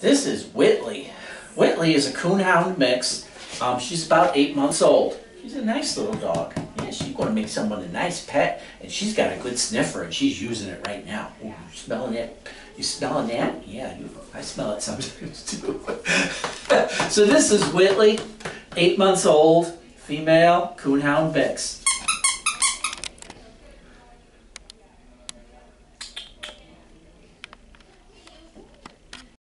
This is Whitley. Whitley is a coonhound mix. Um, she's about eight months old. She's a nice little dog. Yeah, she's going to make someone a nice pet, and she's got a good sniffer, and she's using it right now. Ooh, you smelling it? You smelling that? Yeah, you, I smell it sometimes too. so this is Whitley, eight months old, female coonhound mix.